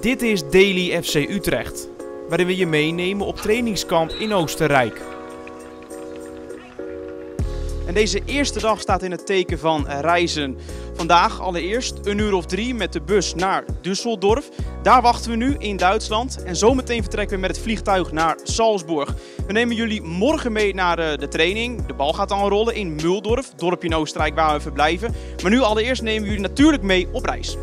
Dit is Daily FC Utrecht, waarin we je meenemen op trainingskamp in Oostenrijk. En deze eerste dag staat in het teken van reizen. Vandaag allereerst een uur of drie met de bus naar Düsseldorf. Daar wachten we nu in Duitsland. En zometeen vertrekken we met het vliegtuig naar Salzburg. We nemen jullie morgen mee naar eh, de training. De bal gaat dan rollen in Muldorf, dorpje in Oostenrijk waar we verblijven. Maar nu allereerst nemen we jullie natuurlijk mee op reis.